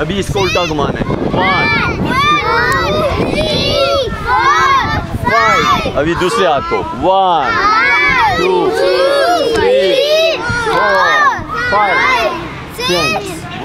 अभी इसको उल्टा घुमाना है। वन फाइव अभी दूसरे हाथ को। One two three four five six